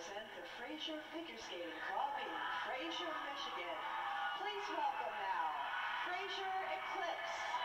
present the Fraser Figure Skating Club in Fraser, Michigan. Please welcome now, Fraser Eclipse.